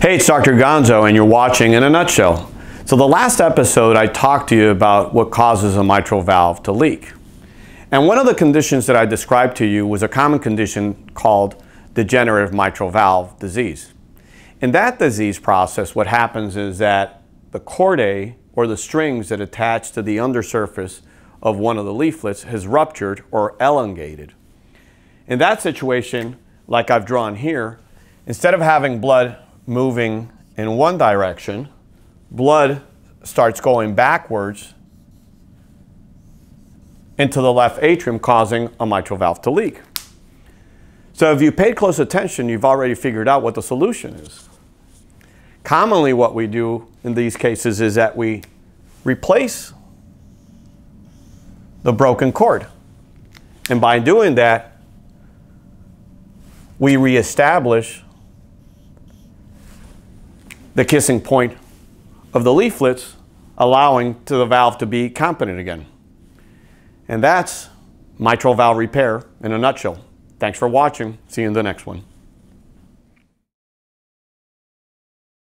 Hey, it's Dr. Gonzo, and you're watching In a Nutshell. So, the last episode, I talked to you about what causes a mitral valve to leak. And one of the conditions that I described to you was a common condition called degenerative mitral valve disease. In that disease process, what happens is that the chordae, or the strings that attach to the undersurface of one of the leaflets, has ruptured or elongated. In that situation, like I've drawn here, instead of having blood moving in one direction, blood starts going backwards into the left atrium, causing a mitral valve to leak. So if you paid close attention, you've already figured out what the solution is. Commonly what we do in these cases is that we replace the broken chord. And by doing that, we reestablish the kissing point of the leaflets, allowing to the valve to be competent again. And that's mitral valve repair in a nutshell. Thanks for watching. See you in the next one.